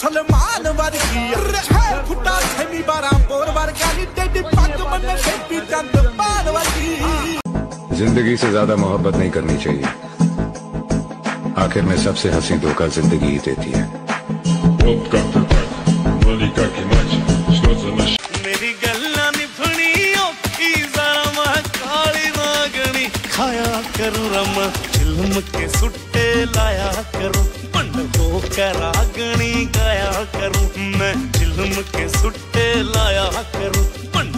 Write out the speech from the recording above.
ਸਲਮਾਨ ਰਹਿ ਫੁੱਟਾ ਬਾਰਾਂ ਪੋਰ ਵਰਗਾ ਡੇਡੀ ਪੱਗ ਬੰਨੇ ਸ਼ੇਪੀ ਚੰਦ ਵਰਗੀ ज़िंदगी से ज़्यादा मोहब्बत नहीं करनी चाहिए। आखिर में सबसे हँसी धोखा ज़िंदगी ही देती है। मेरी गल्ला खाया रम फ़िल्म के सुट्टे लाया अगनी गाया करूँ मैं चिलम के सुट्टे लाया करूँ पंड